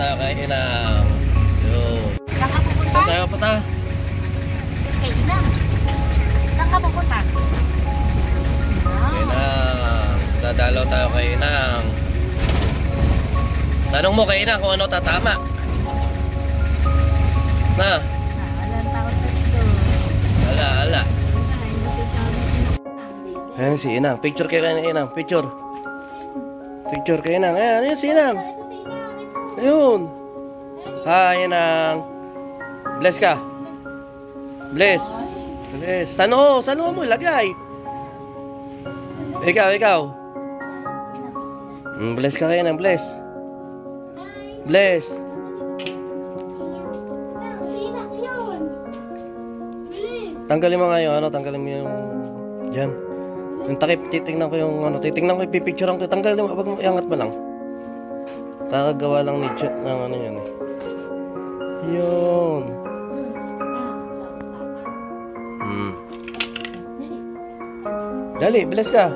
tayo kay Inang. Yun. Saan ka pupunta? Saan tayo punta? Kay Inang. Saan ka pupunta? Inang. Dadalaw tayo kay Inang. Tanong mo kay Inang kung ano tatama. Na, Naalan tao sa dito. ala, ala. Ayan si Inang. Picture kay Inang. Picture. Picture kay Inang. Ayan, ayan si Inang. Ayun. Hi, Inang. Bless ka. Bless. Bless. Sano, sano mo ilagay? Ikaw, ikaw. Mm, bless ka kayo ng bless. Bless. Tanggalin mo nga yung ano, tanggalin mo yung dyan. Yung takip, titingnan ko yung ano, titingnan ko yung pipicturean ko. Tanggalin mo, wag mo, iangat mo lang. Tagagawa lang ni Jet ng ano yan eh. Yun. Hmm. Dali, bless ka.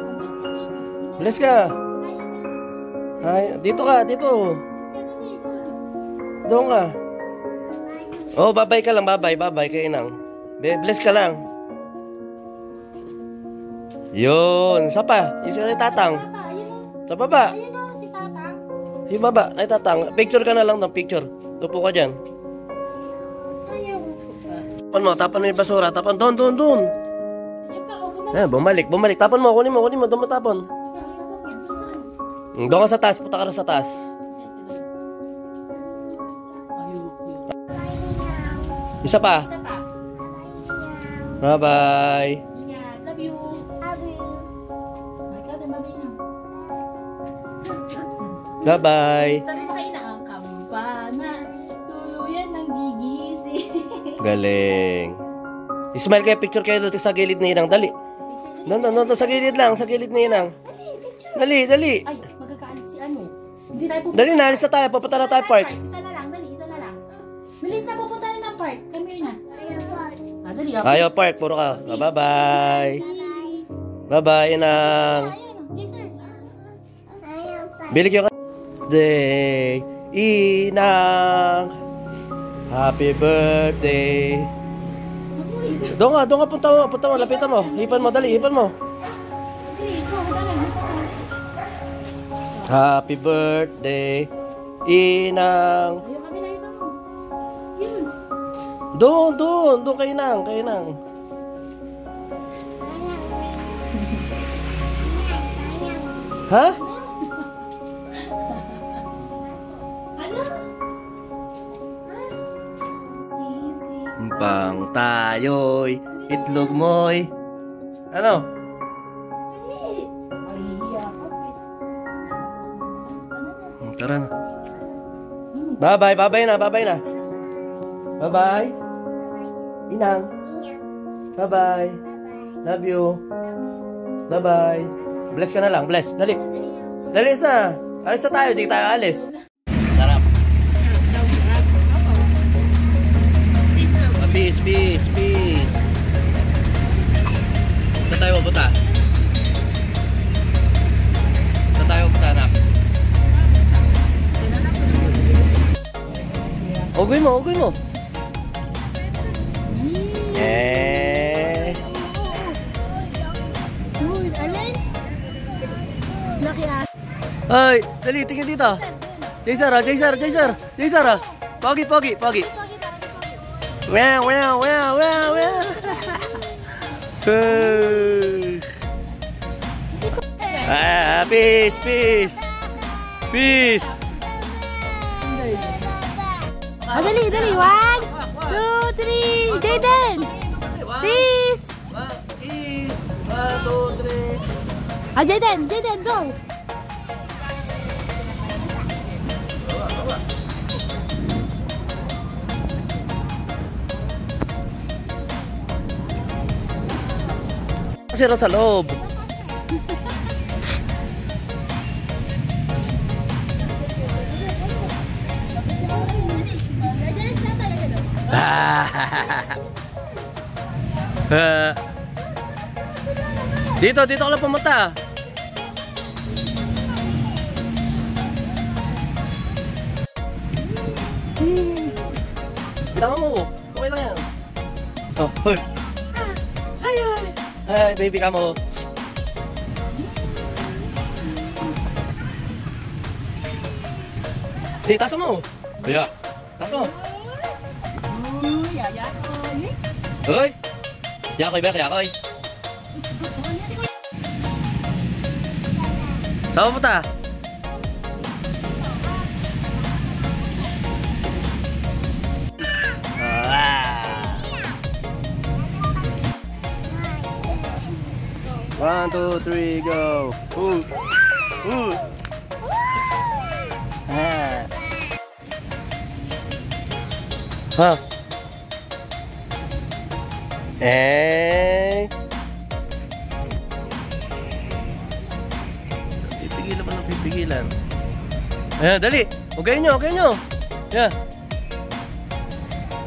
Bless ka. Ay, dito ka, dito. Doon ka. Oh, babay ka lang, babay, babay kay Inang. Be, bless ka lang. Yun, isa pa. Isa Tatang. Sa baba. Ayun. Yung baba, ay Tatang. Picture ka na lang ng picture. Tupo ka dyan. Ayaw. Tapan mo, tapan mo yung basura. Tapan, doon, doon, doon. Eh, bumalik, bumalik. Tapan mo, kunin mo, kunin mo, doon mo tapon. Doon ka sa taas, punta ka na sa taas. Isa pa. Isa pa. Bye-bye. Bye-bye. Sabi mo kayo na ang kampana. Tuluyan ng gigising. Galing. Ismail kayo, picture kayo doon sa gilid ni Inang. Dali. Doon, doon, doon, sa gilid lang, sa gilid ni Inang. Dali, dali. Ay, magkakaalit si ano. Hindi tayo pupunta. Dali na, alis na tayo. Papunta na tayo park. Isa na lang, dali, isa na lang. Bilis na pupunta na ng park. Come here na. Ah, dali. ah, Ayaw park, puro ka. Ah, Bye-bye. Bye-bye, Inang. Bili kayo ka. Day, Inang. Happy birthday. Doon nga, doon nga, punta mo, punta mo, lapitan mo. Hipan mo, dali, hipan mo. Happy birthday, Inang. Doon, doon, doon kay Inang, kay Inang. Ha? Ano? Pang tayo'y itlog mo'y. Ano? Hmm, Tara na. Bye-bye, bye-bye na, bye-bye na. Bye-bye. Inang. Bye-bye. Love you. Bye-bye. Bless ka na lang, bless. Dali. Dali na. Alis na tayo, di tayo alis. Peace, peace. Saan tayo pupunta? Saan tayo pupunta, anak? Ugoy mo, ugoy mo. Eh. Ay, dali, tingin dito. Jay Sara, Jay Sara, Jay Sara, Jay Sara. Pogi, pogi, pogi. Wow, wow, wow, wow, wow. Hey. Ah, peace, peace. Peace. Dali, dali. One, two, three. Jaden! Peace! One, peace. One, two, three. Ah, Jaden! Jaden, go! Kasi raw sa loob. dito, dito ka lang pumunta. Bitawan mo. Okay lang yan. Oh, hoy. Hi, baby ka mo. Sige, taso mo. Kaya. Taso. Uy, yaya ko. Uy. Yakoy ba? Yakoy. Saan mo punta? One, two, three, go. Ooh. Ooh. Ah. Huh. Eh. Pipigilan mo ng pipigilan. Ayan, dali. Hugayin nyo, hugayin nyo. Yan.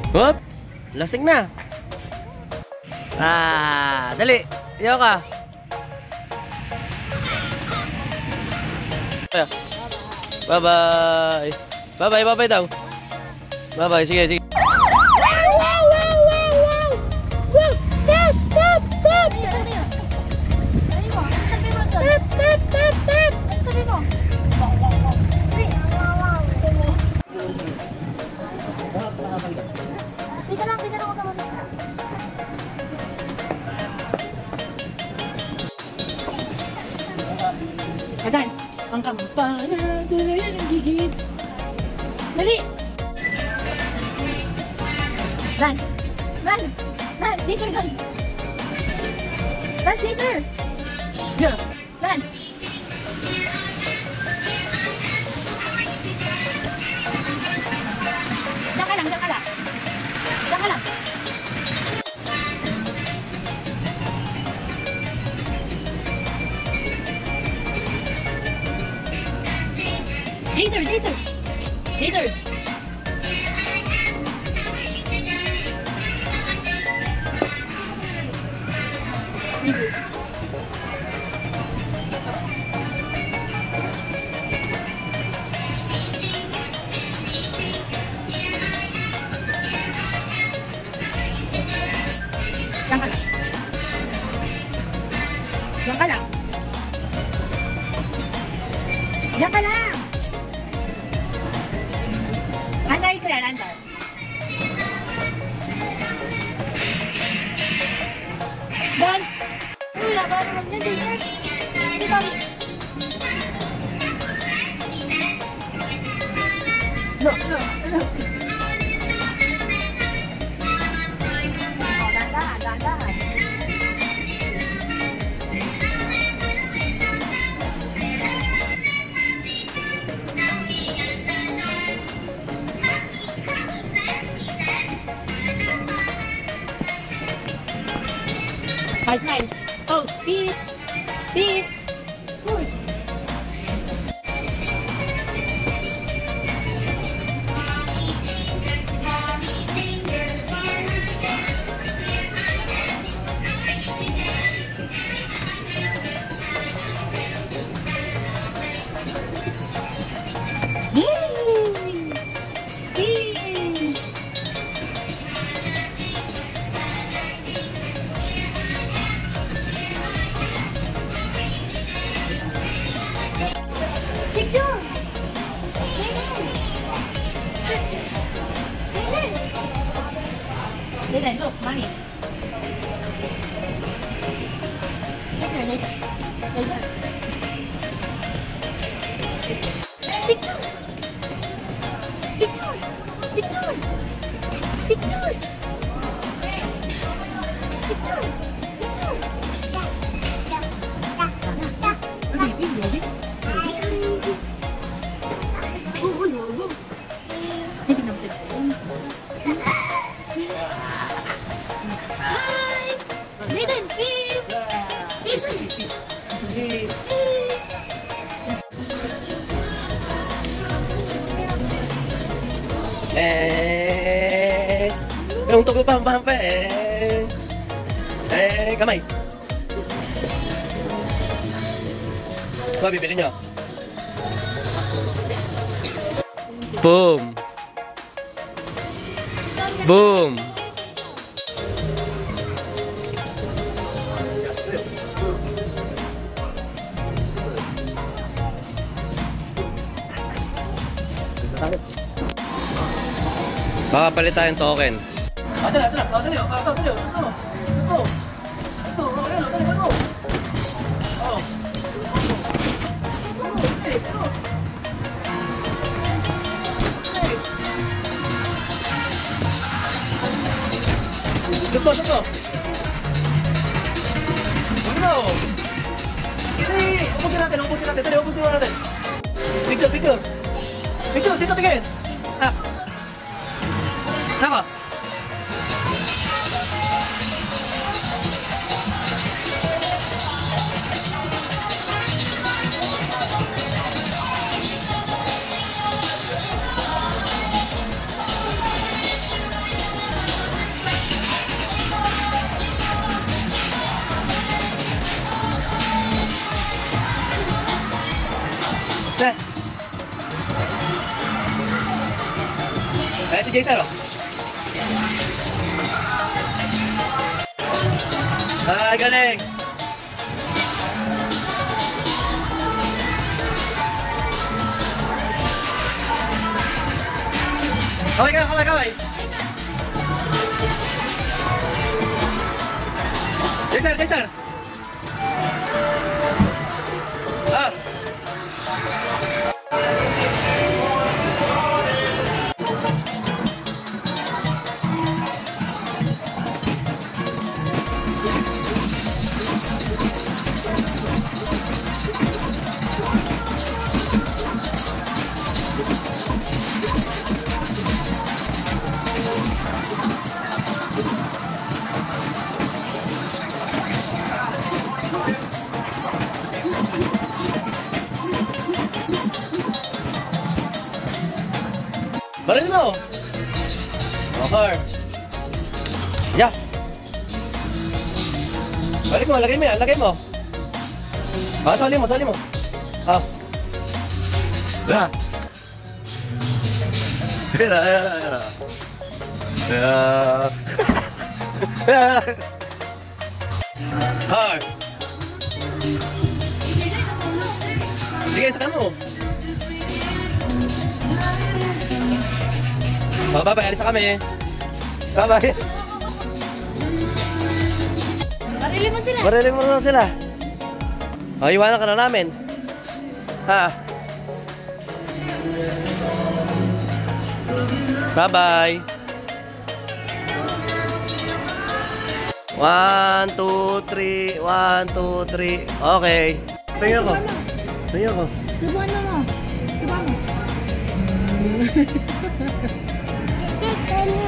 Hop. Lasing na. Ah, dali. Iyaw ka. Bye-bye. Bye-bye, bye-bye daw. Bye-bye, sige, sige. Ang kampana, tuloy ang gigis. Dali! Dance! Dance! Dance! Laser dance! Dance, laser! Go! Taser, taser! Taser! Hi, smile. Pose. Peace. Peace. Picture! Yung tugo pam pam pe. Eh, kamay. Ba, bibili nyo? Boom. Boom! Baka palit tayong token. Ah, dali, dali, ah, dali, ah, ah, dali, ah, ito, ito, ito, oh, ayan, ah, dali, dali, oh. Oh. Okay, ito. Okay. Ito, ito. Ano? Dali, ubusin natin, ubusin natin, dali, ubusin natin. Picture, picture. Picture, dito tingin. Ah. Tama. Eh. Eh, si Jason, oh. Ay, galing! Kaway ka, kaway, kaway! Jason, Jason! Ah! Lagay mo. Ah, sali mo, sali mo. Ah. Ah. Tira, tira, tira. Yeah. Hard. Sige, saka mo. Bye-bye. Alis na kami. Bye-bye. Marili mo sila. Mariling mo na sila. Oh, iwanan ka na namin. Ha? Bye-bye. One, two, three. One, two, three. Okay. Tingnan ko. Tingnan ko. Subuan mo mo. Subuan mo.